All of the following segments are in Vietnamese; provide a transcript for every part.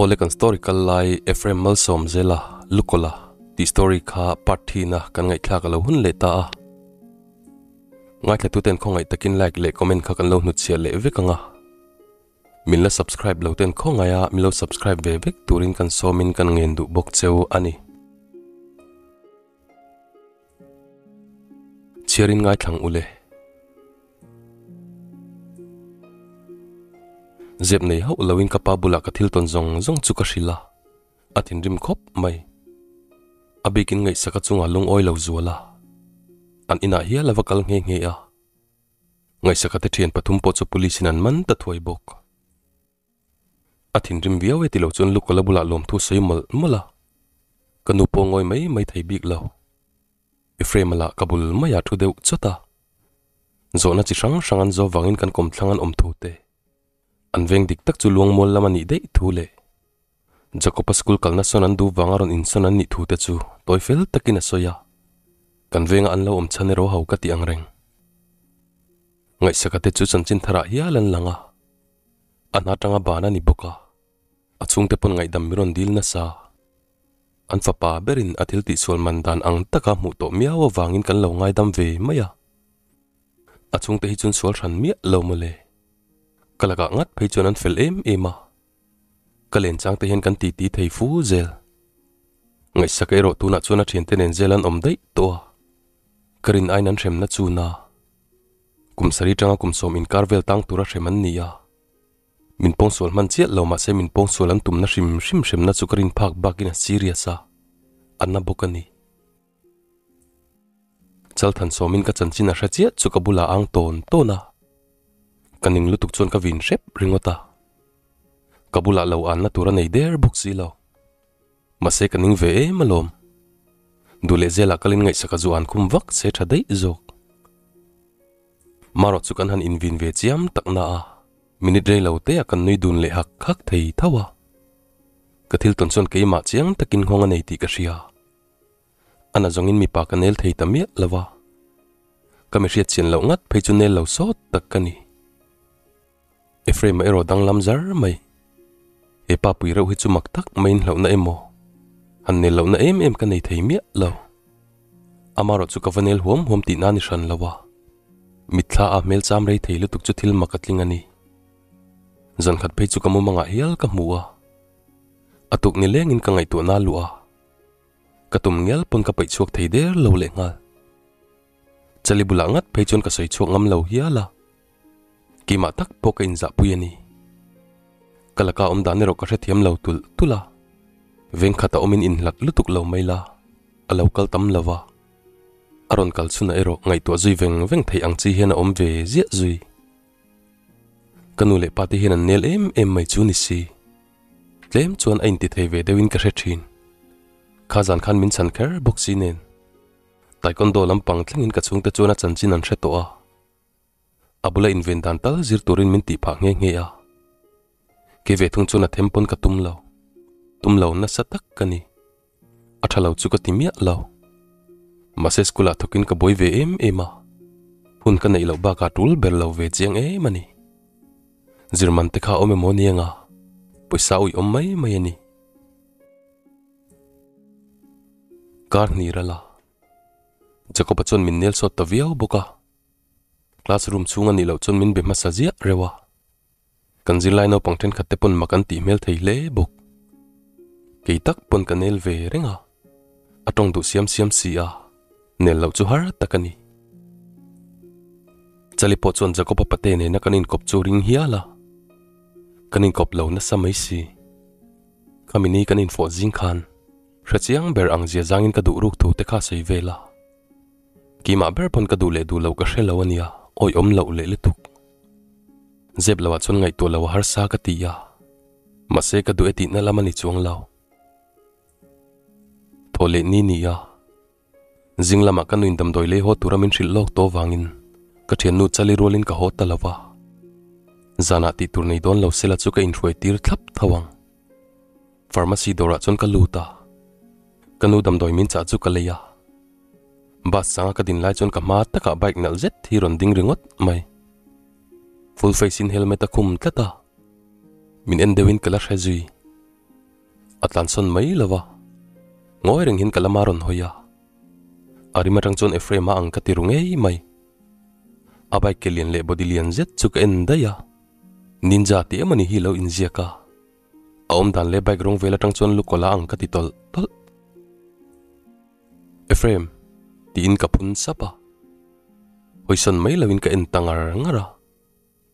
olekan story kal lai efrem mal zela lukola. Ti story kha parthi na kan ngai thla kalo hun le ta ngai thla tu ten khongai takin like le comment kha kan lo nu chia le ve kanga min la subscribe lo ten khongaya mi lo subscribe ve vek turin kan so min kan ngen du bok cheu ani. Chiarin ngai thang ule Diệp này hậu lâu in kapa bula ka thil ton zong zong chu ka hrila athin rim khop mai abikin ngai saka chunga lung oi lo zuala an ina hiya lava kal nge nge a ngai saka te thian pathum po chu police nan man ta thoi bok atin rim viawe ti lo chun lu bula lom thu sei mal mala kanu po ngoi mai mai thay bik lo iframe la kabul maya thu deuh chota zona chi sang sangan zo wangin kan kom thlangan om thu te an veng dik tak chu luang mol lama ni dei thu le jacopa school kalna son an du wangaron in son an ni thu te chu. Toy fel takin a soya. Kan venga an lo om chane ro hau ka ti ang reng. Ngai sakate chu chan chin thara hiya lan langa an atanga bana ni boka achung te pon ngai dam miron dil na sa. An fa pa berin athil ti sol mandan ang taka mu to miawa wangin kan lo ngai dam ve maya achung te hi chun sol ran mi lo mole Kalaga ngat phei chon fel em ema kalen chang te hen kan ti ti thei fu zel ngai sakai ro tu na chuna thien te nen zelan om dei to karin ai nan rem na chu na kum sari tanga kum som in karvel tang tura reman nia min pong sol man chiat lo ma se min pong sol an tum na shim shim shem na chu karin phak bakina serious a anna bokani chal than somin ka chanchin a hra chiat chu ka bula ang ton to na kaning lutuk chuan ka vin rep ringota kabula lo an na tura nei der buk si lo mase kaning ve e malom dule zela kalin ngai saka zuan kum vak se tha dei zok maro chu kan han in vin ve chiam tak na a minute rei lo te akan nui dun le hak khak thei thawa kathil ton chon keima chiang takin honga nei ti ka ria ana zongin mi pa kanel thei tamia lawa kami riat chen lo ngat phei chu lo so takkani Ephraim ero dang lam zar mai e pa pui rau hi chu mak tak main lo na emo han ne lo na em em ka nei thei mia lo amaro chu ka vanel huam huam ti na ni ran lawa mitla a mel cham rei thei lu tuk chu thil makatling ani zan khat pe chu ka mu manga hial ka muwa atuk ni leng in ka ngai tu na lua katum ngel pon ka pai chuak thei der lo le ngal chali bulangat pe chon ka soi chuak ngam lo hiala ki ma tak po ka in za puyani kalaka om dan ro ka hre thiam lo tul tula veng khata omin in lak lutuk lo maila alo kal tam lawa aron kal chuna ero ngai to zui veng veng thei ang chi hena om ve zia zui kanu le pati hena nel em em mai chu ni si. Tlem chuan ain ti thei ve dewin ka Minh thin khazan khan min chan kher boxi nen taekwondo lampang thlengin ka chung te chuan a chan chin an hre to a abula invendan tal zir turin min ti pha nge nge a. Ke ve thung chuna thempon ka tum lo tum lo na satak kani athalo chu ka timia lo mase skula thokin ka boi ve em ema hun ka nei lo ba ka tul ber lo ve chiang e mani zirman te kha ome monianga poisa ui om mai mai ani kar ni rala jakob chon min nel so ta viau boka classroom chunga ni lo chon min be masajia rewa. Kanzin lai no pangten khatte pon makan ti mel thei le bok ke tak pon kanel ve renga. Atong du siam siam si a nel lo chu har takani chali po chon jako pa pate ne na kanin kop chu ring hiala kanin kop lo na samai si. Kamini kanin fo jing khan. Rachiang ber ang zia zangin ka du ruk thu te kha sei vela ki ma ber pon ka du le du lo ka hrelo ania oi om lo le le tuk zeb lawa chon ngai to lawa har sa ka ti ya ma se ka du eti na lama ni chuang law thole ni ni ya zing lama ka nuin dam doi le ho turamin hril lok to wangin ka thian nu chali rolin ka ho talawa zana ti tur nei don lo sela chu ka in ruai tir thlap thawang pharmacy dora chon ka luta kanu dam doi min cha chu ka leya bas sanga ka din lai chon ka ma taka bike nal zet hi ron ding ringot mai full face in helmet a khum tlata min en dewin kala hre zui atlan son mai lawa ngoi ring hin kalamaron hoya ari matang chon efrem ma ang katirung ei mai abai kelian le bodilian zet chuk en daya ninja ti amani hi lo inzia ka aom dan le bike rong vela tang chon lu kola ang katitol tol efrem tiin kapun sapa hoison may lawin ka entang tangar ngara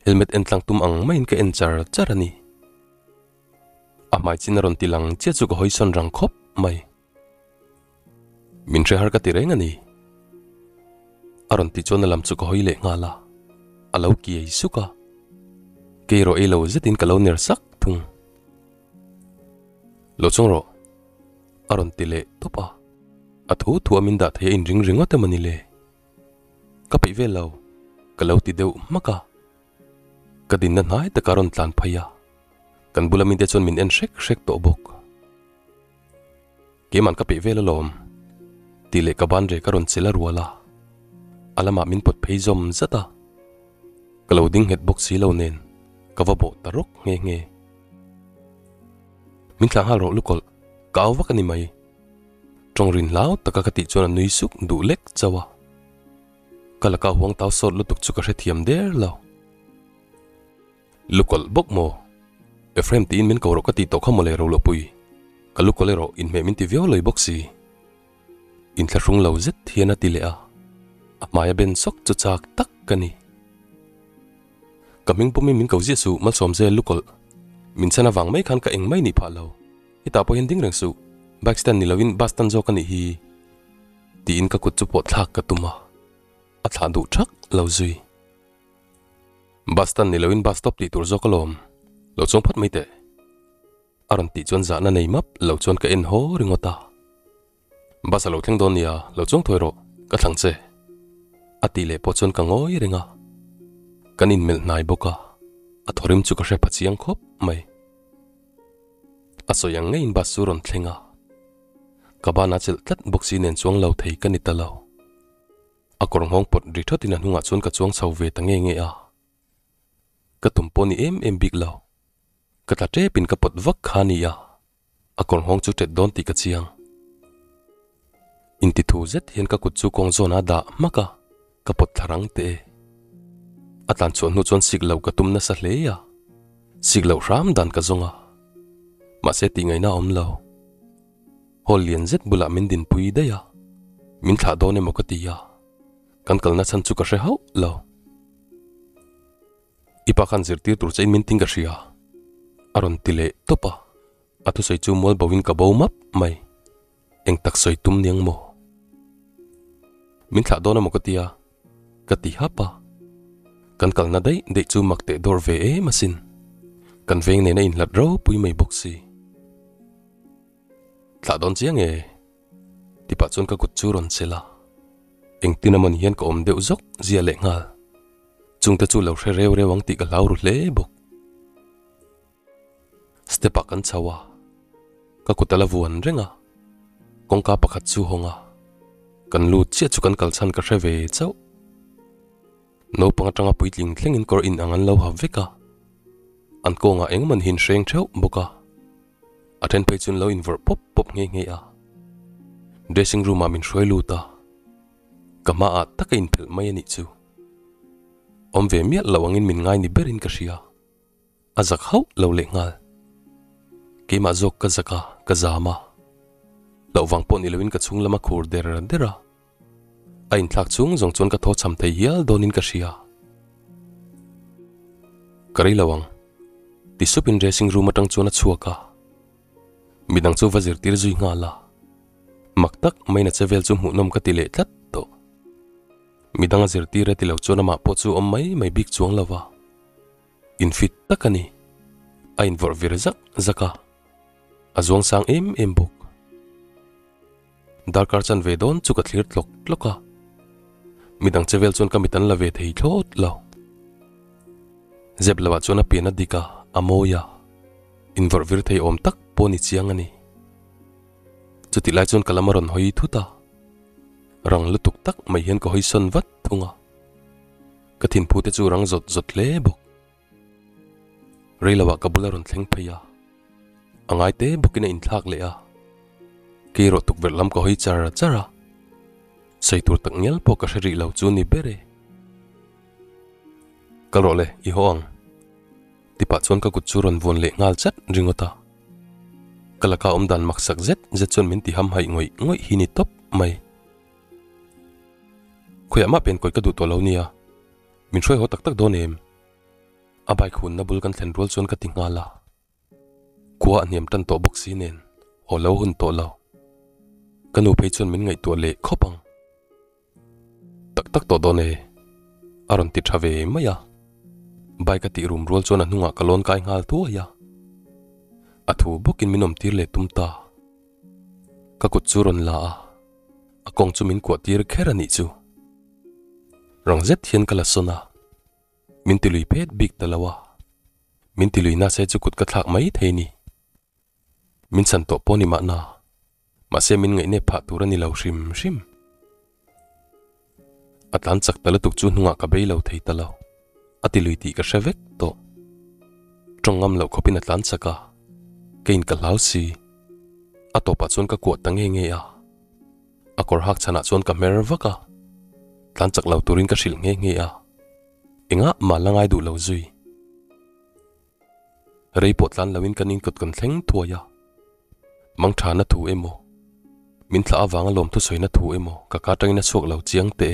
helmet entlang tumang tum ang main ka enchar charani amai chinaron tilang che suka ko hoison rang khop may. min tre har ka ti reng ani. Aron ti chon lam suka ko hoile nga la. Alo suka ke ro elo zetin kalo ner sak lo chung ro. Aron tile topa à thú thua mình đã thấy in ring ở ngót mình lệ các bị về lâu cả lâu thì đều mắc cả. Cái đình nên nói từ cả rộn tan phai, à. Cần bula mình để chọn mình ăn sek sek tổ bốc Khi mà các bị về lồm tỷ lệ các bạn trẻ các rộn sẽ là rùa la alama à mình bật phê zoom rất à. Cả lâu đinh hết bốc xí lâu nên các vợ bộ ta rốc nghe nghe. Mình thằng hà lộ lúc còn cáo vắt cái này mày trong rin lao ta ka kati chona nui suk du lek chawa kala ka huang taw sot lutuk chu ka re thiam der lo lukol bok mo efrem in min ko ro kati to kha khomole ro lo pui ka kalukole ro in me min ti vio loi boxi in thla rung lo zet hiana ti le a maya ben sok chu chak tak kani kaming pumi min ko jesu mal som ze lukol min sana wang mai khan ka eng mai ni pha lo ita po hin ding reng su backstan ni lovin bastan zo kani hi. Ti in ka kut chu po thak ka tuma a. Thla du thak, lo zui. Bastan ni lovin bus stop ti tur zo kolom lo chong phat mai te. Aron ti chon za na nei map, lo chon ka en ho ringota basa lo theng don nia lo chong thoiro ka thang che. Ati le po chon ka ngoi ringa. Kanin mel nai boka a. Thorim chu ka hre phachiang khop mai. A soyang ngein ba suron thlenga kabana chel tlat boxi nen chuang lo thei kani talo a korong hong pot ri thotin an hunga chon ka chuang sau ve ta nge nge a. Ka tum poni em em big lo ka ta te pin ka pot vak khani ya a. Hong chu te don ti ka chiang. In thu zet hian ka kut chu kong zona da maka ka. Pot tharang te. Atan chon nu chon sik lo ka tum na sa hle ya sik lo ram dan ka zonga ma se ti ngai na om lo hol lian zet bula min din pui da ya min tha do ne mo ka ya kan kalna chan chu ka she hau lo ipa khan zir tir tur chain min ting ka shia aron tile topa atu sei chu mol bawin ka bo map mai eng tak soi tum niang mo min tha do na mo ka ya kati hapa kan kalna dai de chu makte dor ve e masin kan veng ne na in lat ro pui mai boxi tla don chiang e? Ti pa chun ka kut chu ron chela eng tinamon hian ko om deuh zok, zia le ngal. Chung ta chu lo hre rew rewang ti ka lau ru hle bok. Stepa kan chawa ka kutala vuan renga kongka pakhat chu honga. Kan lu chia chu kan kal chan ka hre ve chau no panga tanga puitling thlengin kor in angan lo ha veka. An ko nga eng man hin hreng theu boka aten pe chun lo in vor pop pop nge nge a. Dressing room a min hroi lu ta. Kama a taka in phel mai ani chu. Om ve miat lawangin min ngai ni berin ka ria azak hau lo le ngal. Ke ma zok ka zaka ka zama lo wang pon ni lewin ka chung lama khur der dera in thak chung zong chon ka tho cham thei hial donin ka ria kari lawang ti supin dressing room atang chona chuaka midang chu wazir tir zui nga la. Maktak maina chevel chu mu nom ka tile tlat to. Midang azir tir ti lo chona ma po chu om mai mai big chuang lawa in fit takani ain vor virzak zaka azong sang em em buk. Darkar chan vedon chu ka thlir tlok tloka midang chevel chon kamitan la ve thei thlot lo zeb lawa chona pena dika amoya in vor vir thei om tak poni chiang ani. Chuti lai chon kalamaron hoi thu ta. Rang lutuk tak mai hian ko hoi son vat thunga. Kathin phute chu rang zot zot le bok reilawa kabularon thleng phaya angai te bukina in thak le a. Ki ro tuk verlam ko hoi chara chara sei tur tak ngel po ka shari lau chu ni bere kalole i hoang tipa chon ka kut chu ron von le ngal chat ringota kalaka om dan mak sak zet zet chon min ti ham hai ngoi ngoi hi ni top mai. Khoya ma pen koi ka du to lo nia min shroi ho tak tak don em. A bai khun na bul kan thlen rol chon ka ti nga la. Kwa niam tan to bok si nen. Ho lo hun to lo. Kanu pe chon min ngai to le khopang tak tak to don e. Aron ti thave maya bai ka ti rum rol chon anunga kalon kai ngal tu ya athu bokin minom tir le tumta ka kut churon la a. Akong chu min kwa tir khera ni chu. Rong zet hian kala sona min tilui phet big talawa min tilui na se chu kut ka thak mai theini min san to poni ma na. Ma se min ngai ne pha tur ani lo shim shim. Atlan chak tala tuk chu hnunga ka bei lo thei talo ati lui ti ka shevek to. Trongam lo khopin atlan chaka kein ka lau si ato pa chon ka ko tange nge a akor hak chana chon ka mer vaka tlan chak lo turin ka shil nge nge a inga malangai du lo zui rei pot lan lawin kanin kut kan thleng thuaya à? mang tha na thu emo min thla awanga lom thu soina thu emo ka ka tangina chok lo chiang te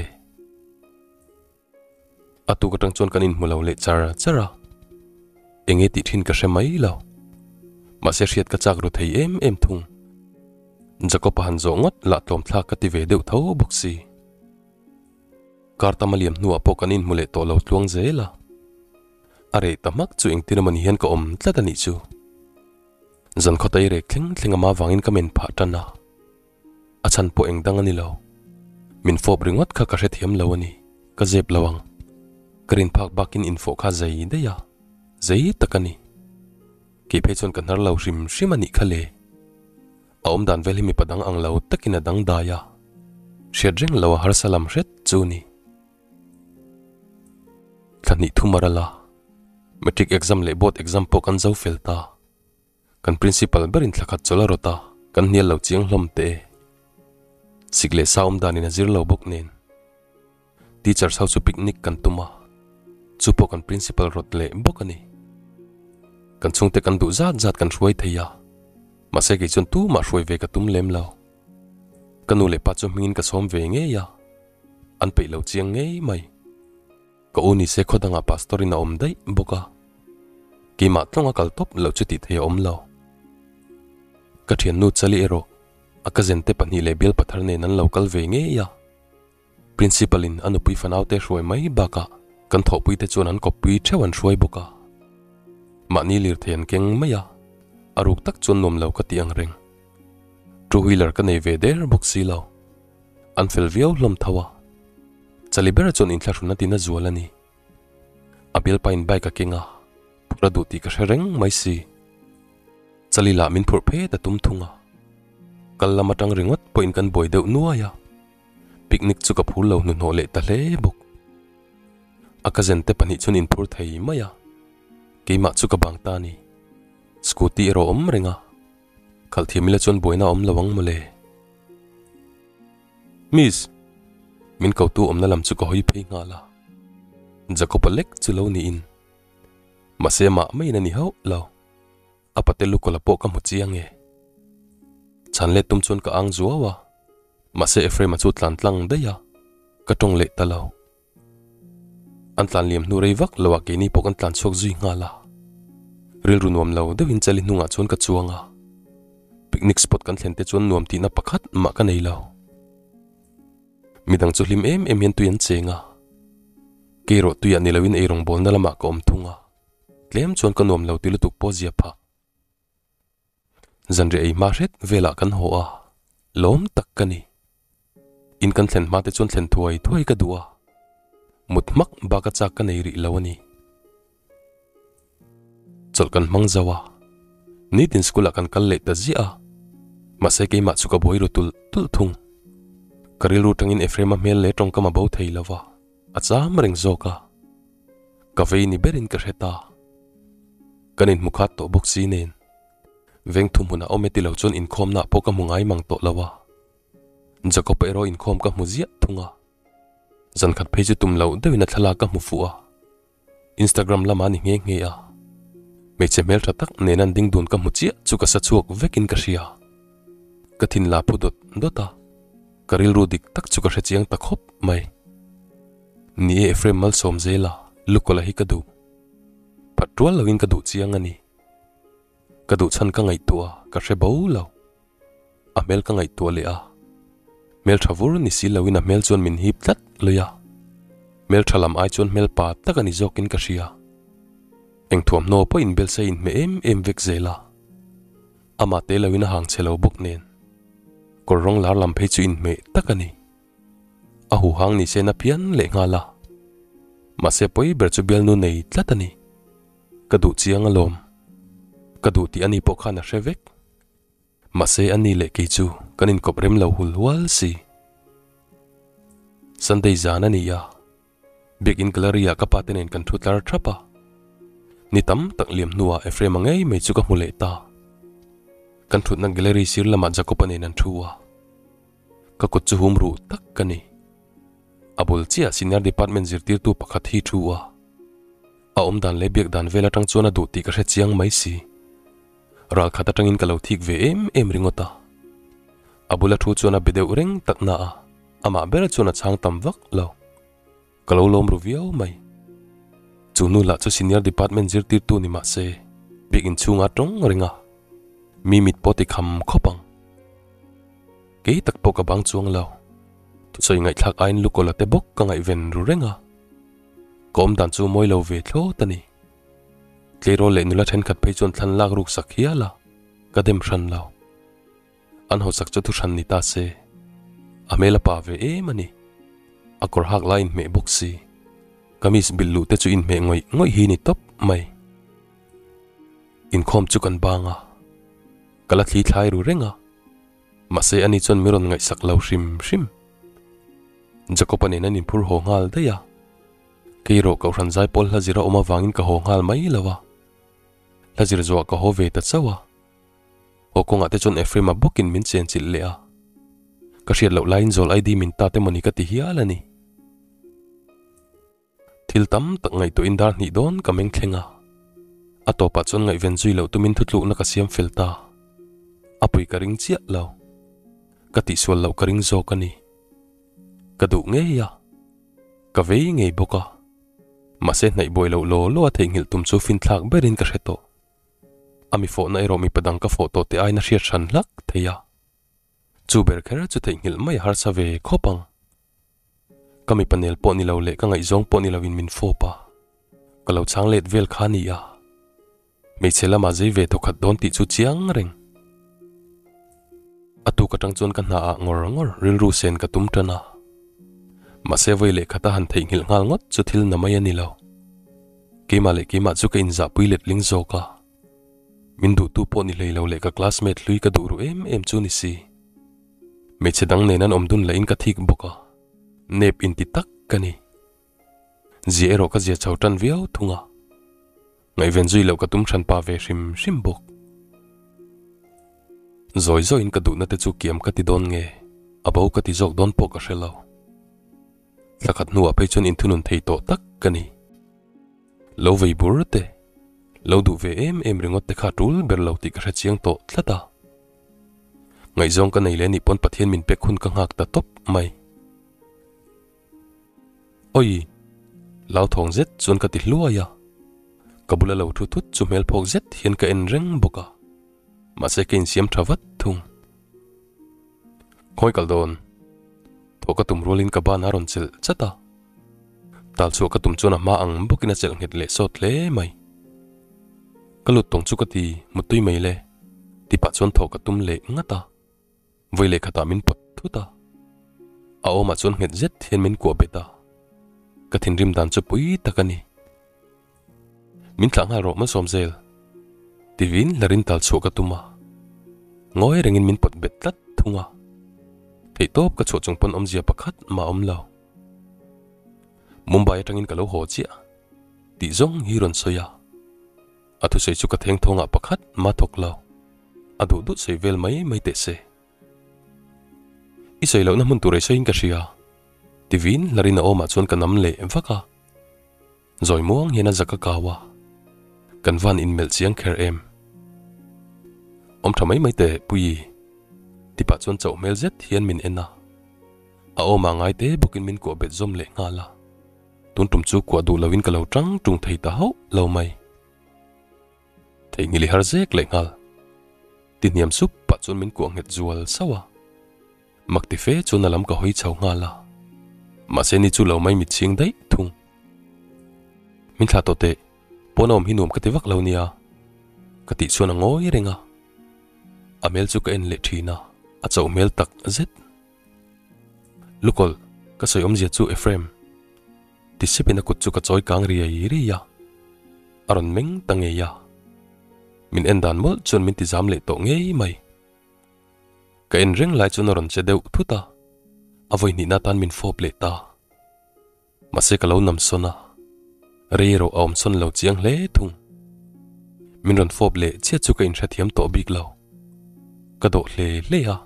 atu ka tang chon kanin mulo le chara chara enge ti thin ka mà sẽ riết cả chạc rồi thấy êm êm thùng. Jacob hàn rõ ngót là tòm thác cả tì về đều thấu bốc xì. Karta mà liềm nua bộ cả nên mù lệ tổ lâu tuông dế là. À rể tà mắc chú anh tì nà mình hiên có ôm tất cả nị chú. dần khó tay rể kinh linh mà vangin cả mình phá trăn à. À chăn bộ anh đang anh lâu. Mình phô bình ngót khá cả sẽ thiếm lâu anh Cả dẹp lâu anh. Karin phạc in info khá dày đấy à. dễ tất cả anh ki phe chon kan har lo rim om dan vel mi padang ang lo takina dang da ya. Shedring lo har salam hret chuni thani thumarala metric exam le board exam po kan zo felta kan principal berin thakhat chola rota kan hnial lo chiang hlom te. Sigle saum dani na zir lo bok nen. Teacher sau chu picnic kan tuma. Chu po kan principal rot le kan chung te kan du zat zat kan ruai theya ma se ki chun tu ma ruai ve ka tum lem lo kanu le pa chu min ka som ve nge ya an pe lo chiang nge mai ko uni se khodanga pastorina om dai boka ki ma tlonga kal top lo chu ti the om lo ka thian nu chali ero akazen te pani le bil pathar ne nan local ve nge ya principal in anu pui fanau te shoi mai baka kan tho pui te chon an ko pui thewan shoi boka mani lir thian keng maya aruk tak chun nom lo ka tiang ring two wheeler ka nei ve der boxi lo an fel viau lom thawa chali bera chon in thla runa tina zualani abil pain bike ka kinga pura du ti ka reng mai si chali la min phur phe ta tum thunga kalla tang ringot point kan boy deuh nuaya picnic chu ka phul lo nu no le ta hle buk akazen te pani chun in phur thei maya Kei ma chu ka bang ta ni. Scooty ro om renga khal thi mila chon boina om lawang mole miss, min kau tu om na lam chu ka hoi phei nga la. Jacob lek chu lo ni in. Ma se ma mai na ni hau lo. Apate lu ko la po ka mu chiang e. Chan le tum chon ka ang zuwa wa ma se efre ma chu tlan tlang de ya. Ka le ta lo an tlan liam nu rei vak lawa ke ni pok an tlan chok zui nga la. Ril ru nuam lo de win chali nu nga chon ka chuanga picnic spot kan thlen te chon nuam ti na pakhat ma ka nei lo. Midang chu hlim em em hian tuyan chenga ke ro tuya ni lawin ei rong bol na lama ka om thunga. Tlem chon ka nuam lo tilu tuk po zia pha. Zanre ei ma ret vela kan ho a. Lom tak ka ni. In kan thlen ma te chon thlen thuai thuai ka duwa mutmak ba ka cha ka nei ri lawani chol kan mang zawa ni tin skula kan kal le ta zia ma se ke ma chuka boi ro tul tul thung karil rutangin efrema mel le tong kama bo thei lawa acham ring zoka ka vei ni berin ka heta kanin mukhat to boxi nen veng thum huna ometi lo chon in khom na po ka mungai mang to lawa jacob ero in khom ka mu zia thunga zan khat phei chu tum lo de na thala ka mu fu a instagram lama ni nge nge a me che mel tha tak ne nan ding dun ka mu chi chu ka sa chuak vekin ka ria ka thin la pu dot dota karil ru dik tak chu ka hre chiang ta khóc mai ni e frame mal som zela lukola hi ka du patwal lawin ka du chiang ani ka du chan ka ngai tua ka hre bo lo a mel ka ngai tua le a mel thavur ni si lawin a mel chon min hip tlat loya mel thalam ai chon mel pa takani jokin ka ria eng thuam no po in bel sa in me em em vek zela. Ama te lawin hang chelo buk nen. Kor rong lar lam phe chu in me takani a hu hang ni se na pian le nga la. Ma se poi ber chu bel nu nei tlatani kadu chiang alom kadu ti ani po khana revek ma se ani le ke chu. Kanin kop rem lo hul wal si sunday zana ni ya. Big in galeria ka paten kan thu tar trapa ni tam tak liam nuwa e frame ngai me chu ka mule ta. Kan thut na gallery sir lama jakopane nan thuwa ka kut chu hum ru tak kani abul chia senior department zirtir tu pakhat hi thuwa a. Om dan le biak dan vela tang chona du ti ka hre chiang mai si. Ral khata tangin kalau thik ve em em ringota abula thu chona bideu reng takna a ama bera chona chang tam vak lo kalau lom ru viau mai. Chu nu la chu senior department zirtir tu ni ma se. Big in chunga tong ringa. Mi mit poti kham khopang. Ke tak po ka bang chuang lo tu soi ngai thak ain lu ko la te bok ka ngai ven ru renga. Kom dan chu moi lo ve thlo tani tlero le nula then khat phei chon thlan lak ruk sak hiala. Cái dem ran lo an ho sak chu tôi ran ni ta se amela pa ve e mani. Akor hak lain me boxi kamis billu te chu in me ngoi ngoi hi ni top, mai. In khom chu kan banga kala thli thlai ru renga mase ani chon miron ngai sak lo shim shim. Jakopane nan in phur ho ngal da ya. Keiro ka ran zai pol la zira oma wangin ka ho ngal mai lawa la zira zo ka ho ve ta chawa o konga te chon efrem a bokin min chen chil le a ka hriat lo line zol id min ta te mani ka ti hialani thil tam tak ngai to indar ni don ka meng thlenga atopa ah chon ngai ven zui lo tumin thutlu na ka siam filta apui ka ring chia lo. Ka ti sual lo ka ring zo ka ni ka du nge ya ka vei nge boka ma se nai boi lo lo lo a thei ngil tum chu fin thlak berin ka hreto. Ami fo na ero mi padang ka photo te ai na hriat than lak theya chu ber khera chu thei ngil mai har sa ve khopang. Kami panel po ni lo le ka ngai zong po ni lo min fo pa. Ka lo chang let vel khani ya me chela ma zai ve thokhat don ti chu chiang reng. Atu ka tang chon ka na ngor ngor, ril ru sen ka tum tana. Ma se vai le khata han thei ngil ngal ngot chu thil na mai ani lo. Ke ma le ke ma chu ka in za pui let ling zo ka. Min du tu po ni le lo le ka classmate lui ka du ru em em chu ni si me che dang ne nan om dun la in ka thik boka nep in ti tak kani ji ero ka zia chau tan viau thunga ngai ven zui lo ka tum than pa ve rim rim bok zoi zoi in ka du na te chu kiam ka ti don nge abau ka ti jok don po ka shelo lakhat nuwa pe chon in thunun thei to tak kani lo vei bur te lo du ve em em ringot te kha tul ber lo ti ka chiang to thlata ngai zong ka nei le ni pon pathian min pe khun ka ngak ta top mai oi lao thong zet chun ka ti hlua ya kabula lo thu thut chu mel phok zet hian ka en reng boka ma se kin siam thavat thung khoi kal don to ka tum rolin ka ba na ron chil chata tal chu ka tum chuna ma ang bokina chel nget le sot le mai kalut tong chu ka ti mutui mai le ti pa chon tho ka tum le ngata vì lệ cả tà mình bật thu ta Áo mà xuân nghẹt giết thiên mình của bê ta. Cả thiên rìm đàn cho bụi ta cả nì Mình thẳng hà rộng mà xóm dèl Tì vinh là rin tàl chỗ cả tù mà Ngói rừng in mình bật bệt lắt thung à Thầy tốt cả chỗ chung phân ông dìa bạc khát mà ông lâu Mumbai rừng in cả lâu hồ chĩa Tì dông hi rộn xoay à À thu xây chú cả thang thô ngạ bạc khát mà thuộc lâu À đủ đút xây vel mấy mấy tệ xe isay sei lo na mun tu re sei in ka ria tivin larina oma chon ka? Nam le vaka rồi muang hiena zakakawa. kan van in mel chiang kher em. Om thamai may te, puyi. ti pa chon chau mel zet hian min ena. A oma ngay te, bukin min ko bet zom le ngala tun tum chu kwa du lawin ka lo trăng trung thei ta ho lo mai thei ngili har zek le ngal tin niam sup, pa chon min ko nget zual sawa mặc tì phê cho nà lắm có hơi cháu ngà là. Mà xe ni chú lâu mai mịt chiêng đấy, thùng. Mình thả tổ tệ, bố nòm hi nùm cái tì vắc lâu nì. Cái tì chú nà ngô y rình à. À mêl chú cái anh lệ trì nà, à cháu mêl tắc dết. À, Lúc hồi, cái sợi ôm diệt chú Ephraim. Tì xếp bên nà cụt chú cái chói càng rìa yì rì à. À rần mình tăng nghề à. Mình en đàn mốt chôn mình tì giám lệ tổ nghe mày ka en reng lai chun ron che deu thuta avoi ni na tan min fop le ta. Ma se ka lo nam sona re ro om son lo chiang hle thung min ron fop le che chu ka in tha thiam to big lo ka do hle le ya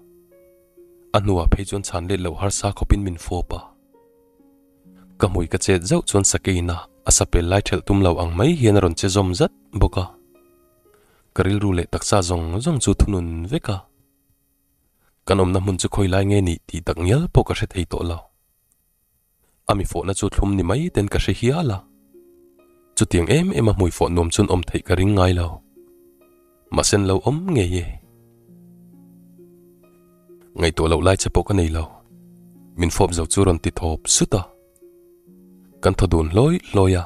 anua phê chon chan le lo har sa khopin min fopa ka mui ka che zau chon sakina asape lai thel tum lo ang mai hian ron che zom zat boka karil ru le taksa zong zong chu thunun veka kan om na mun chu khoi lai nge ni ti tak nyal po ka se thei to lo. Ami fo na chu thlum ni mai ten ka se hi ala chu tiang em em a mui fo nom chun om thei ka ring ngai lo. Ma sen lo om nge ye. Ngai to lo lai che po ka nei lo. Min fop zo chu ron ti thop suta kan thodun loi loya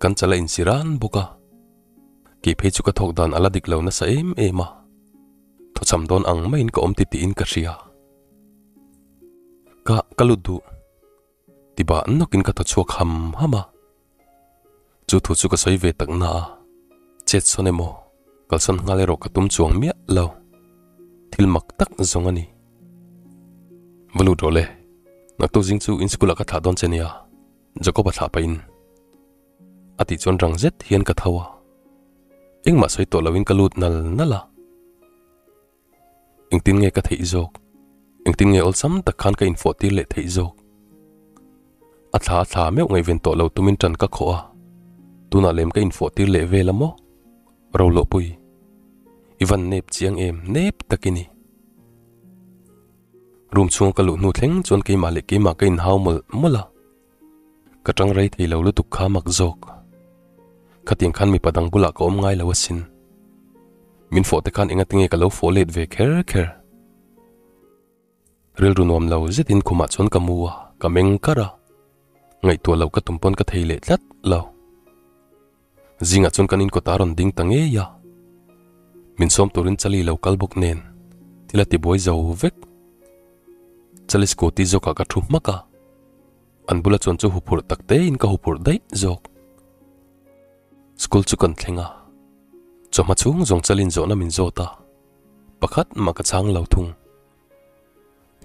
kan chala in siran buka ki phe chu ka thok dan ala dik lo na sa em em a ema cham don ang main ko om ti ti ka ria ka kaludu tiba nokin ka tho chuak ham hama chu thu chu ka soi ve tak na chet sonemo kalson ngale ro ka tum chuang mia lo thil mak tak zong ani vulu dole nak to jing chu in skula ka tha don chenia joko ba tha pa in. Ati chon rang zet hian ka thawa ing ma soi to lawin ka nal nala anh tin nghe cái thị dục anh tin nghe ổn sắm tạc khăn cái anh phổ tiên lệ thị dục à thả thả mấy ông ngày viên tổ lâu tôi mình trần các khổ à. Tụi nà lem cái anh phổ tiên lệ về lắm mô râu lộ bùi. Ivan nếp chiang em, nếp takini rum chuông ka lu nu thleng chon cái ma le ke ma kein hau mal mala ka tang rei thei lo lu tu kha mak jok khatin khan mi padang bula ko ngay là vô sinh min fo te khan inga tinge ka lo fo let ve kher kher ril ru nom lo zetin khuma chon ka muwa ka meng kara ngai to lo ka tumpon ka thei le tlat lo zinga chon kanin ko taron ding tange ya min som turin chali lo nền, nen tila ti boy zo vek chali scooty zo cả ka thu maka Anh bula chon chu hupur takte in ka hupur dai zô. school chu kan thlenga choma chung chân chalin zo na min zo ta. Pakhat ma ka chang lo thung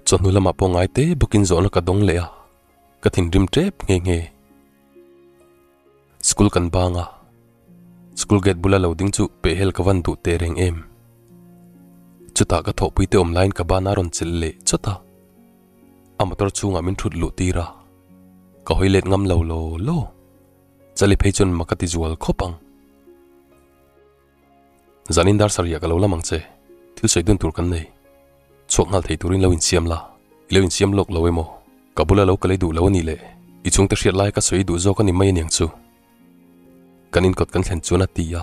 cho nu lama po ngai te bukin zo na ka dong le a ka thình rim trep nge nge school kan à, school gate bula loading chu pe hel ka van du te reng em. Chuta ka tho puite online ka bana ron chil le chota amator chunga min thut lu tira ka hoilet ngam lo lo lo chali phei chun makati khóc khopang zanin dar saria ka lo lamang che thil seidun tur kan nei. Chok ngal thei turin lo in siam la. Lo in siam lok lo emo. Kabula lo kale du lo ni le. I chung ta hriat lai ka soi du zo ka ni mai niang chu. Kanin kot kan thlen chuna ya.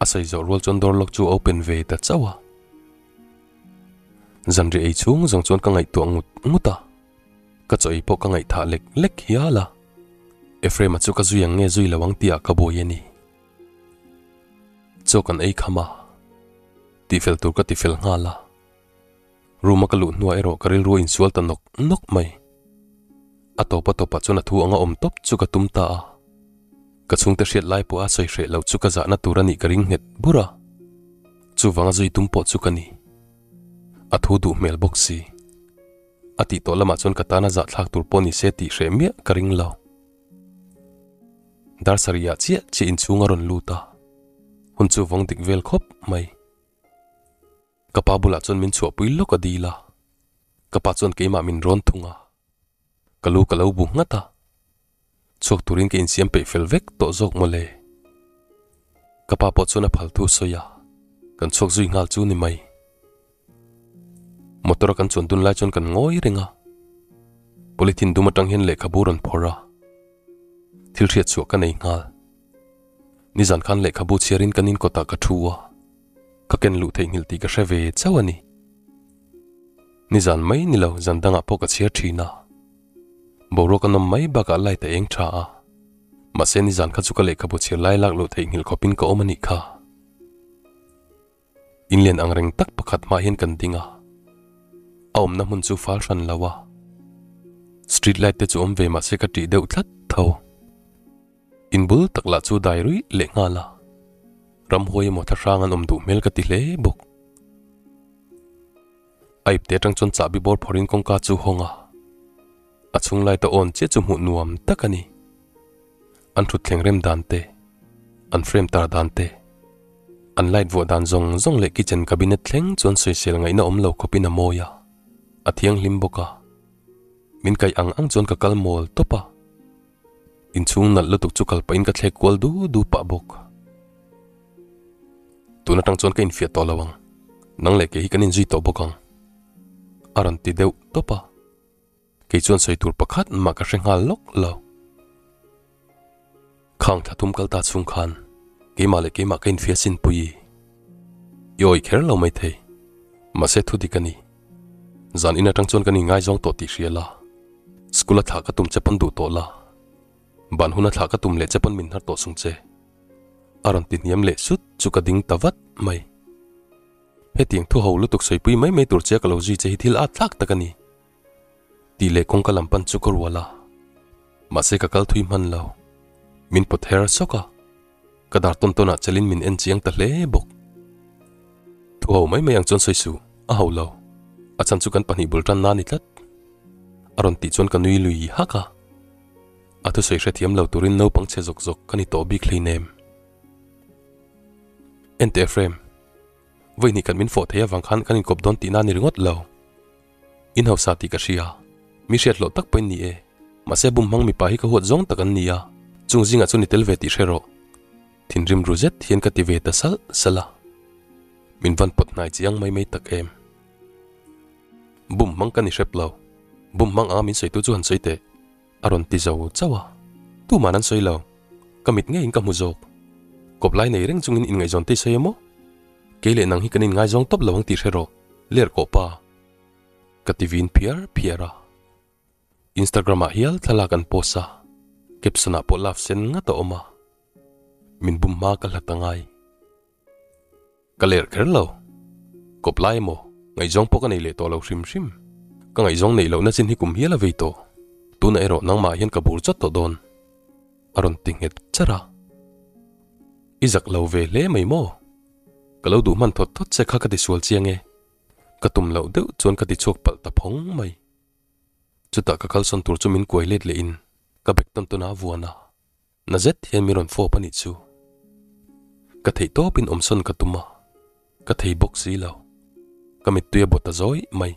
Asai zo rol chon dor lok chu open ve ta chawa zan ri ei chung zong chon ka ngai tu ngut nguta ka choi po ka ngai tha lek lek hiala efrema chu ka zuyang nge zui lawang tia ka boyeni cho kan ei khama ti fel tur ka ti fel ngala ruma ka lu nuwa ero karil ru in sual ta nok nok mai atopa topa chuna thu anga om top chu ka tum ta a ka chung te hriat lai po a soi hre lo chu ka za na turani ka ring het bura chu wanga zui tum po chu ka ni a thu du mel boxi ati to lama chon ka tana za thlak tur po ni se ti hre mia ka ring lo dar saria chia chi in chunga ron luta hun chu vong dik vel khop mai. Kapa bula chon min chua pui lok adila kapa chon ke ma min ron thunga. Kalu kalau bu ngata chok turin ke in siam pe fel vek to jok mole kapa po chona phal thu soya kan chok zui ngal chu ni mai. Motor kan chon dun lai chon kan ngoi ringa. Politin dumatang hen le khaburon phora. Thil thiat chu kan ei ngal ni zan khan le khabu chiarin kanin kota ka thuwa ka ken lu thei ngil ti ka shave chawani ni zan mai ni lo zan danga po ka chiar thina boro ka nom mai ba ka lai ta eng tha a. Ma se ni zan kha chu ka le khabu chiar lai lak lu thei ngil khopin ka omani kha. In len ang reng tak pakhat ma hian kan dinga aum na mun chu fal ran lawa street light te chu om ve ma se ka ti deuh thlat tho in bul tak la chu dai rui le nga la ram hoi mo tha rang an om du mel ka ti le bok ai te tang chon cha bi bor phorin kong ka chu honga achung lai to on che chu mu nuam takani an thut thleng rem dan te an frame tar dan te an light vo dan zong zong le kitchen cabinet thleng chon sui sel ngai na om lo khopin a moya a thiang lim boka min kai ang ang chon ka kal mol topa inchung nal lutuk chukal pa in ka thlek kwal du du pa bok. Tuna tang chon ka in fiat tolawang nang le ke hi kanin zui to bokang aran ti deu topa ke chon soi tur pakhat ma ka hrengal lok lo khang tha tum kal ta chung khan. Ke ma le ke ma kain fiat sin pui. Yoi kher lo mai thei. Ma se thu di kani zan ina tang chon kani ngai jong to ti hriala skula tha ka tum chapan du to la ban huna thla ka tum le chapan min har to sung che aron tin yam le sut chu ka ding tawat mai he tiang thu ho lu tuk soi pui mai mai tur che ka lo ji che thil a thak takani ti le kong ka lampan chu ko wala ma se ka kal thui man lo min pot her soka ka dar ton tona chalin min en chiang ta hle bok thu ho mai mai ang chon soi su a ho lo a chan chu pani bul tan na ni tlat aron ti chon ka nui lui haka à a thu soi hrethiam lâu turin nâu bằng xe rục rục kani tổ bi hlei nem ente frame voi ni cần min phổ thấy à, vàng khăn kanin kop don ti na ni ngót lâu. in hậu sa ti ka shia mi shet lo tắc bên ni e mà xe bum mang mi pa hi ka giống zong takan ni ya chung zinga à, chu ni tel ve ti shero thin rim ru zet hian ka ti ve ta sal sala min van pot nai chiang mai mai tak em. Bum mang cái ni shep lâu bum mang a min soi tu chu han soi te aron ti zo chawa tu manan soi lo kamit nge in ka mu zok kop lai nei reng chungin in ngai jon te sei mo ke le nang hi kanin ngai zong top lawang ti thero ler ko pa kativin pier piera instagram a hial thala kan posa caption a po love sen nga to oma min bum ma ka latangai kaler kherlo kop lai mo ngai zong po ka nei le to lo sim, shim ka ngai zong nei lo na chin hi kum hiala ve to tu na ero nang ma hian kabur chot to don aron tinget chara izak lo ve le mai mo kalau du man thot thot se kha ka ti sual chiang e ka tum lo deuh chuan ka ti chok pal ta phong mai chuta ka kal son tur chu min koi let le in. Ka bek ton tona vuana na zet hian mi ron fo pani chu ka thei to pin om son ka tuma ka thei bok si lo ka mi tuya bota zoi mai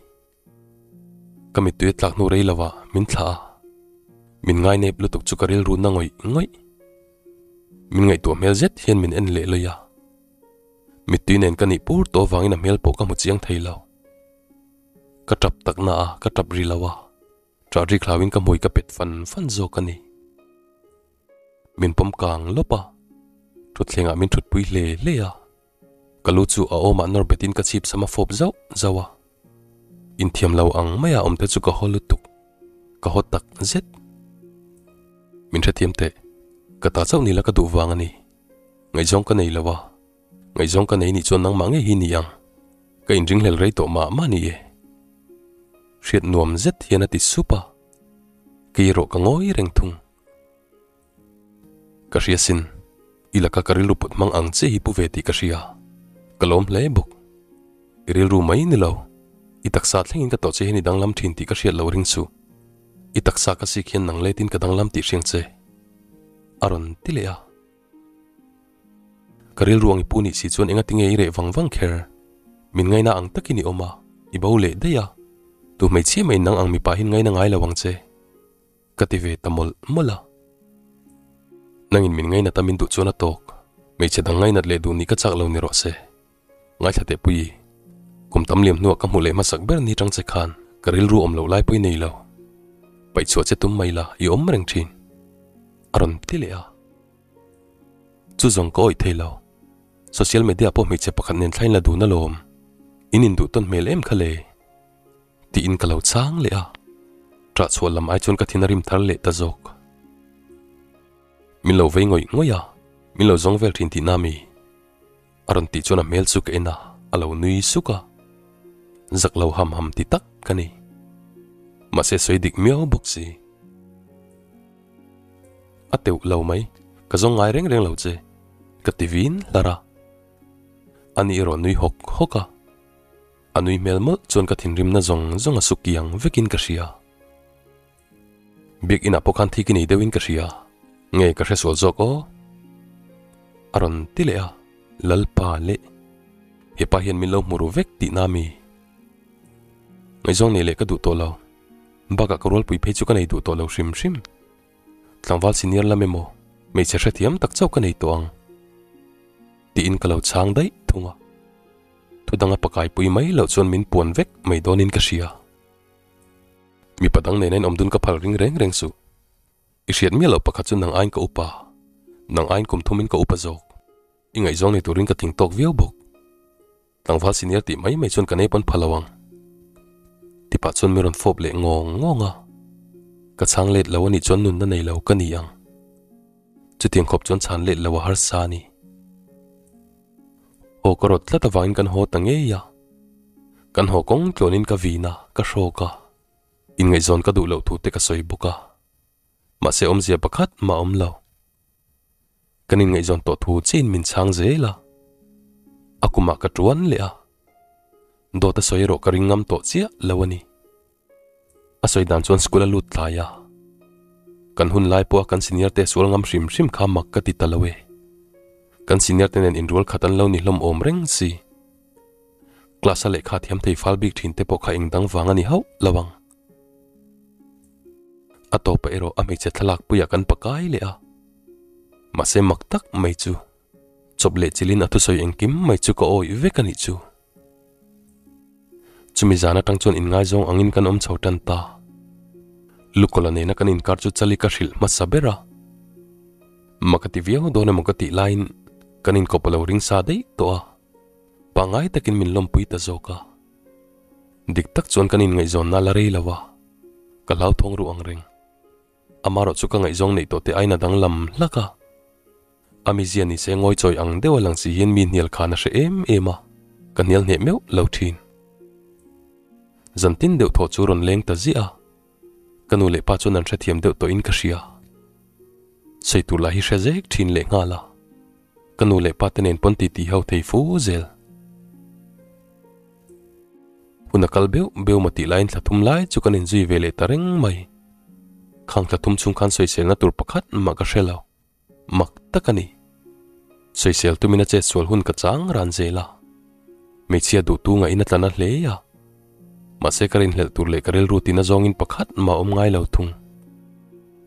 ka mi tuya tlak nu rei lawa min thla min ngai nep tục chú karil ru na ngồi ngoi. Mình ngay tùa mel zet hiên mình en lệ lời à mình tuy nền ka nị bút to wangin a mel bộ cả một chiang thầy lâu ka tap tak na a, ka tap ri lawa tra ri khlawin ka moi ka pet càng lốp à. ka ni. Min mình kang lopa thut thlenga à thut pui le le ya kalu chu a oma nor betin ka chip sama fop zau à in thiam lo ang maya om te chu tục holutuk ka hotak zết mình sẽ tiêm tệ. Cả ta sau này là cả đủ vàng này. Ngày trong cái này là vợ ngày trong cái này ni cho năng mang cái hi ni ang cái in ring lel rei tổ ma ma này chuyện nuông rất hiền là tít supa cái rộ cả ngói rèn thung cả ria xin. Ila cái karil ruput mang ăn che hi pu ve cái ka ria kalom le buk iril ru mai ni lo itak sa thlengin ka to che ni danglam thin ti ka ria lo ring su itaksa ka sik hian nang le tin ka danglam ti riang che aron tilea karil ruang ipuni si chuan enga tinge ire wang wang kher min ngay na ang takini oma ibaw le daya tu mai chi mai nang ang mi pa hin ngay na ngai lawang che kative tamol mola nangin min ngay na tamin du chuna tok mai che dang ngay na le du ni ka chak lo ni ro se ngai thate pui kum tam liam nu ka mu le ma ber ni tang che khan. Karil ru om lo lai pui nei lo pai chu che tum mai là yếu om reng trên. Aron ti lệ à chú dòng có ổi thei lâu. Social media po mi che pakhat nen thlain la du na lom in du ton mel em khale ti in kalau chang le a tra chhual lam ai chon ka thinarim thar le ta zok min lo vei ngoi ngoya min lo zong vel thin ti nami aron ti chona mel suk ena alo nui suka zak lo ham ham ti tak kani ma se soi dik miao bok si ngài rèn rèn lâu chê, cả tì vín là ra. Anh ý lara nuôi ro nui hok hoka à? anui mel mất chôn cả thịnh rim na zong zong a sukiang vekin ka ria à? big ina pokhan thiki nei dewin ka à? nghe cả xe hre dọc ô. À aron tilea lệ le he pa hian min lo muru vek ti nami Ngày dòng nei lệ cả du tổ lâu baka ka rol pui phe chu ka nei du to lo shim shim tlangwal senior la memo mei che hrethiam tak chau ka nei to ang. Ti in ka lo chang dai thunga thu danga pakai pui mai lo chon min puan vek mai donin ka ria mi padang nei nen omdun ka phal ring, reng reng su. I hriat mi lo pakhat chu nang ain ka upa. Nang ain kum thumin ka upa zok i ngai zong ni turin ka ting tok viau bok tlangwal senior ti mai mai chon ka nei pon phalawang ti pa chon miron fop le ngong ngonga ka chang let lo ni chon nun na nei lo ka ni ang chu tiang khop chon chan let lo har sa ni o korot la ta wain kan ho tange ya kan ho kong tlonin ka vina ka sho ka in ngai zon ka du lo thu te ka soi buka ma se om zia pakhat ma om lo kanin ngai zon to thu chin min chang ze la akuma ka tuan le a do ta soi ro ka ringam to chia lawani a soi dan chon skula lut thaya kan hun lai po kan senior te sul ngam shim shim kha mak ka ti talawe kan senior te nen enroll khatan lo ni hlom om reng si. Class le kha thiam thei fal big thin te po kha ing dang wanga ni hau lawang atopa ero ami che thalak puya kan pakai le a. Ma se mak tak mai chu. Chop le chilin atu soi engkim mai chu ko oi ve kan hi chu chumi zana tang chon in ngai zong angin kan om chautan ta. Lukola ne na kan in kar chu chali ka hril ma sabera makati viau do na makati line kan in kopalo ring sa dei to a. Pangai takin min lom pui ta zoka dik tak chon kan in ngai zon na la rei lawa kalau thong ru ang ring amaro chu ka ngai zong nei to te aina dang lam laka ami zian ni se ngoi choi ang dewa lang si hian min nial khana she em ema kan nial ne meu lo thin zantin deuh thaw chu ron leng ta zia kanu le pa chuan an hre thiam deuh to in ka hria seitu la hi hre zek thin le nga la kanu le pa tenen pon ti ti hau thei fu zel huna kal beu beu mati lain thlathum lai chu kan in zui vele tareng mai khang thlathum chung khan soi sel na tur pakhat ma ka hrelo mak takani soi sel tu mina che sual hun ka chang ran zela me chia du tu nga ina lê hle ya ma se karin hlel tur le karel rutina zong in pakhat ma om ngai lo thung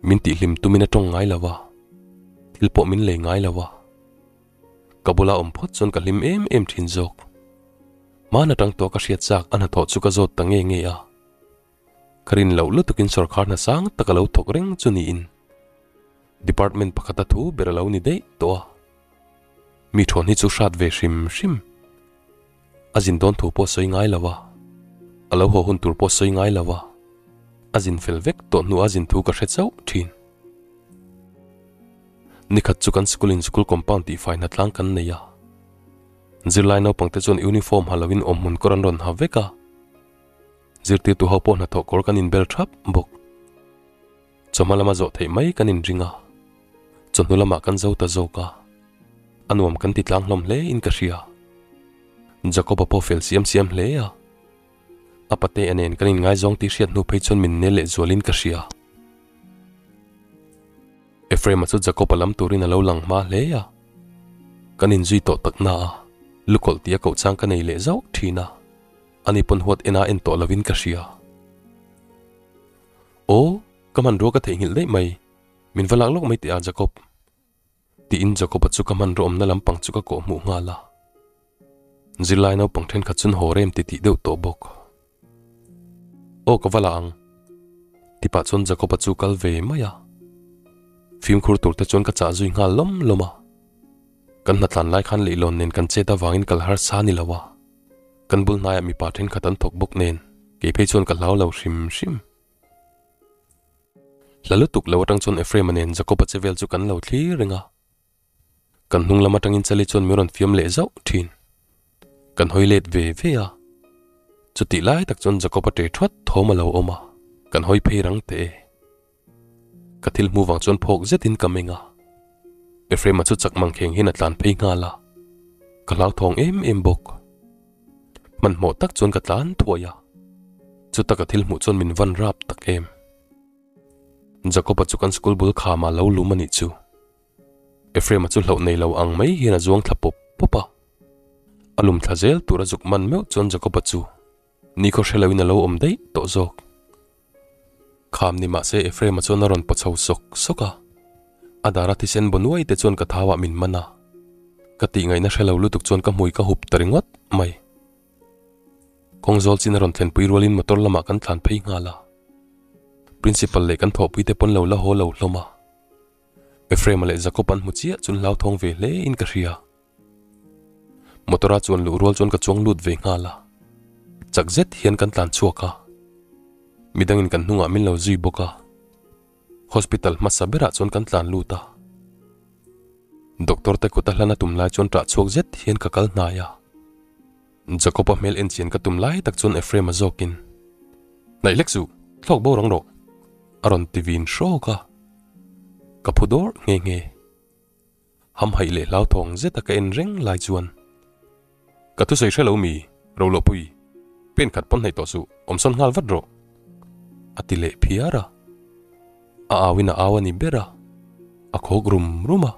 min ti hlim tu mina tong ngai lawa thil po min le ngai lawa kabula om phot chon ka hlim em em thin jok mana tang to ka hriat chak ana tho chu ka zot tange nge a karin lo lu tukin sarkar na sang takalo thok reng chuni in department pakhata thu beralo ni dei to mi thon hi chu shat ve shim shim azin don thu po soi ngai lawa alo ho hun tur po soi ngai lawa azin fel vek to nu azin thu ka hre chau thin nikhat chu kan school in school compound ti fai na tlang kan neya zirlai no pangte chon uniform halloween om mun koran ron ha veka zirti tu ho po na tho kor kan in bel trap bok chomalama zo thei mai kan in ringa à. chonulama kan zo ta zo ka anuam kan ti tlang hlom hle in ka hria jacob po fel siam siam hle à? Apate anen kanin ngai zong ti hriat nu phei chon min ne le zolin ka hria. Ephraim chu Jacob alam turin alo lang ma le ya kanin zui to tak na lukol tia ko chang kanei le zau thina ani pon huat ena en to lovin ka ria o, kaman ro ka thei ngil dei mai. Min valak lok mai ti a jacob. Ti in jacob chu kaman ro om na lampang chu ka ko mu nga la zilai no pangthen kha chun horem ti ti deu to bok ô, có vả lạng thì bà chôn giờ có bắt chú cal về mà ya phim khur tụt ta chôn cả trả duy ngà lắm lắm à? Cần hạt lan lai khan lì lon nên cần chế ta vangin cả har sa ni lawa à? cần bul nai mi bà thên khát ăn thọc bốc nên cái phê chôn cal lao lao sim sim là lúc tục lâu trăng chôn Ephraim nên giờ có bắt chế vel chú cần lao thi ringa à? cần hung lama trăng in chali chôn miron phim lệ dậu thin cần hoi lệ về về à? Kan hoilet ve ve a chuti lai tak chon jacob te thwat thoma lo oma. Kan hoi phei rang te. Ka thil mu wang chon phok zetin kamenga efrem chu chak mang kheng hin atlan phei nga la. Ka lau thong em em bok. Man mo tak chon ka tlan thuaya chu tak ka thil mu chon min van rap tak em. Jacob chú kan school bul kha ma lo lu mani chu. Efrem chu hlo ăn lo ang mai hian thập zuang thlapop popa. Alum thazel mặn zuk man meu có jacob chú ni ko shelawin lo om dei, to zok. Kham ni ma se efre ma na ron pachau sok soka adara ti sen bonuai te chon ka thawa min mana. Ka ti ngai na shelo lutuk chon ka mui ka hup taringot mai. Kong zol chin ron thlen pui rolin motor lama kan thlan phei nga la. Principal le kan tho pui te pon lo la ho lo hloma. Efrem le zakopan mu chia chun lau thong ve le in ka ria motora chuan lu rol chon ka chong lut ve nga la chak zet hian kan tlan chuaka midangin kan mình min lo zui boka hospital masabera chon kan tlan luta doctor te kuta hlana tum lai chon tra chuak zet hian ka kal naya jacob mel en chen ka tum lai tak chon efrem azokin nai leksu thlok bo rong ro aron tivin sho ka ka nghe nge nge. Ham hai le lau thong zeta ka en reng lai chuan. Thứ tu sei shelo mi, ro lo pui pen khat pon nei to su om son ngal vat ro. Atile phiara a awina awani bera a khog rum ruma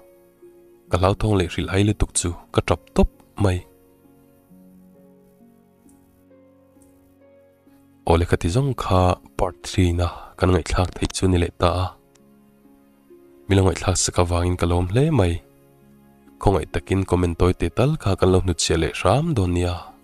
ka lau thong le ril hai le tuk chu. Ka trap top mai. Ole khati zong kha, part 3 na. Kan ngai thlak thei chu ni le ta milangai thlak saka wangin kalom hle mai. Khongai takin comment toy te tal kha kan lo nu chele ram donia